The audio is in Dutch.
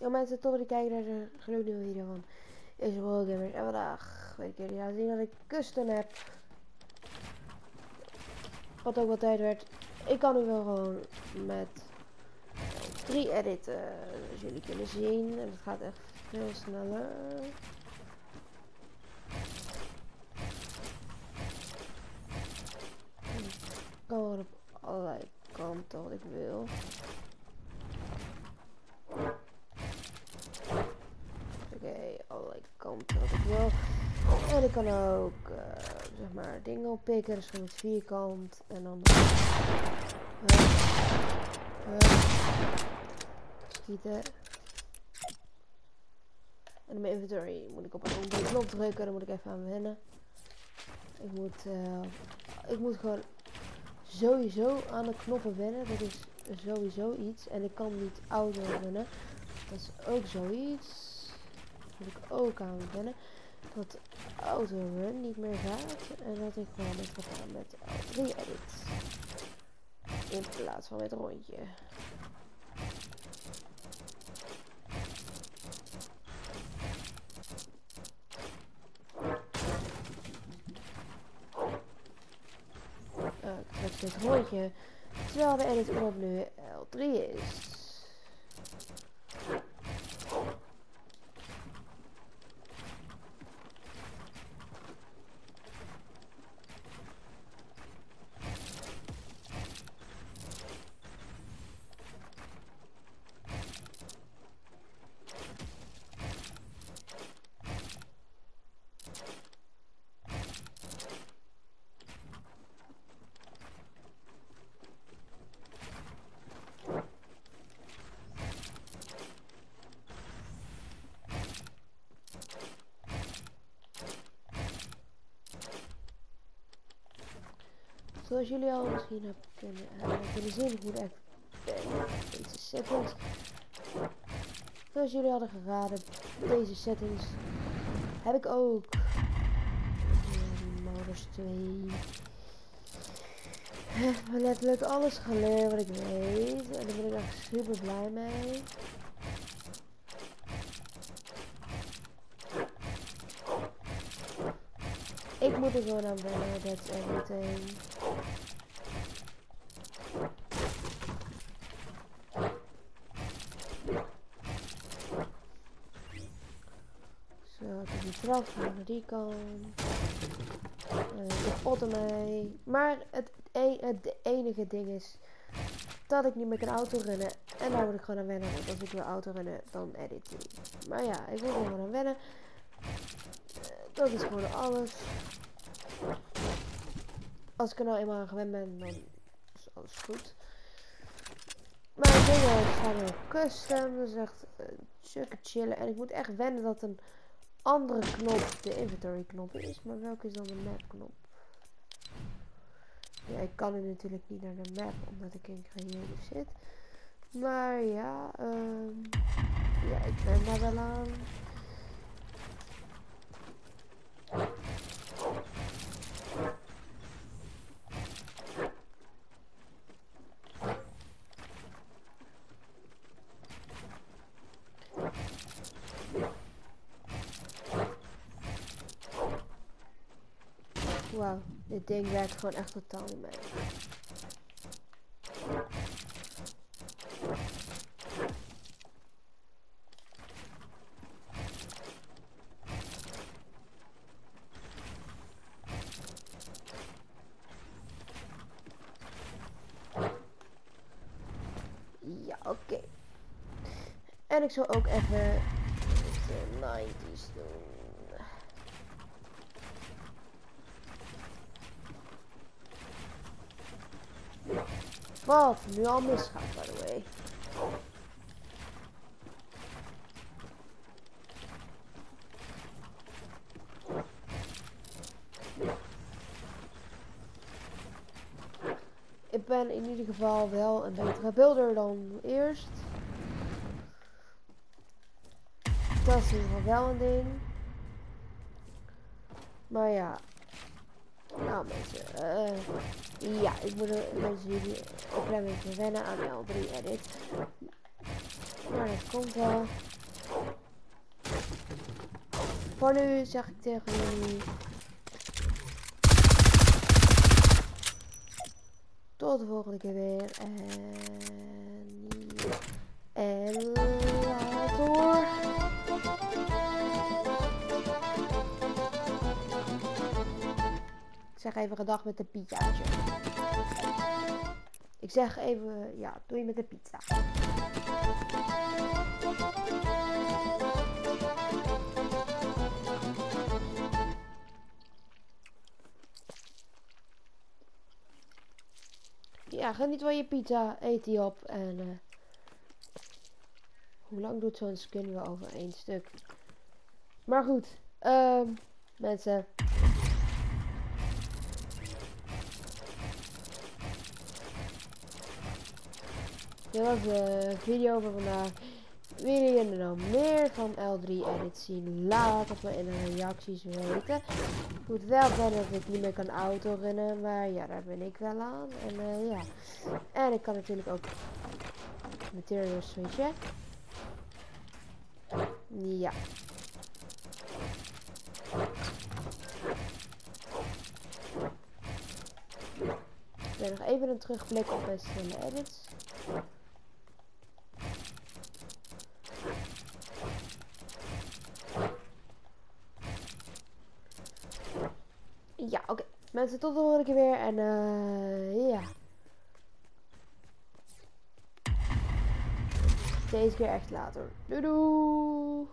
Yo mensen, tof dat je kijkt naar de gloednieuwe video van is Gamers. En vandaag weet ik jullie zien dat ik custom heb. Wat ook wat tijd werd. Ik kan nu wel gewoon met drie editen. Zoals jullie kunnen zien. En het gaat echt veel sneller. Ik kan gewoon op allerlei kanten wat ik wil. Kanten wat ik wil. En ik kan ook, uh, zeg maar, dingen oppikken. Dus gewoon het vierkant. En dan... Uh, schieten. En mijn inventory moet ik op een knop drukken. Dan moet ik even aan wennen. Ik moet, uh, ik moet gewoon sowieso aan de knoppen wennen. Dat is sowieso iets. En ik kan niet auto wennen. Dat is ook zoiets ook aan wennen. Dat autorun niet meer gaat. En dat ik gewoon moet gaan met L3 edit. In plaats van met rondje. Uh, ik dit rondje. Terwijl de edit knop nu L3 is. Zoals jullie al misschien hebben kunnen, uh, kunnen zien ik deze settings. Zoals jullie hadden geraden, deze settings heb ik ook. Modus 2. Heb me letterlijk alles geleerd wat ik weet. En daar ben ik echt super blij mee. Ik moet er gewoon aan wennen, that's everything. Zo, ik heb die naar die kant. Uh, de mee. Maar het, e het enige ding is dat ik niet meer kan autorunnen. En daar moet ik gewoon aan wennen. Want als ik wil autorunnen, dan edit ik. Maar ja, ik er gewoon aan wennen. Dat is gewoon alles. Als ik er nou eenmaal aan gewend ben, dan is alles goed. Maar ik ga weer custom. Dat is echt uh, chillen. En ik moet echt wennen dat een andere knop de inventory knop is. Maar welke is dan de map knop? Ja, ik kan nu natuurlijk niet naar de map, omdat ik in creative zit. Maar ja, um, ja, ik ben daar wel aan. Wauw, dit ding werkt gewoon echt totaal niet mee. Ja, oké. En ik zal ook even de 90s doen. Wat nu al misgaat, by the way. Ik ben in ieder geval wel een betere builder dan eerst. Dat is in ieder geval wel een ding. Maar ja, nou mensen, uh, eh, ja, ik moet mensen jullie een klein beetje wennen aan jou L3 edit. Maar dat komt wel. Voor nu zeg ik tegen jullie. Tot de volgende keer weer. En. En. Later. Ik zeg even gedag met de pizzaatje. Ik zeg even, ja, doe je met de pizza. Ja, geniet van je pizza, eet die op en... Uh, hoe lang doet zo'n skin wel over één stuk? Maar goed, um, mensen... Dit was de video van vandaag. Willen jullie nou meer van L3 Edit zien? Laat het me in de reacties weten. Ik moet wel zeggen dat ik niet meer kan autorennen, maar ja, daar ben ik wel aan. En uh, ja, en ik kan natuurlijk ook materials switchen. Ja. Ik ben nog even een terugblik op snelle edits. Ja, oké. Mensen, tot de volgende keer weer. En uh, ja. Deze keer echt later. Doei doei.